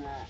は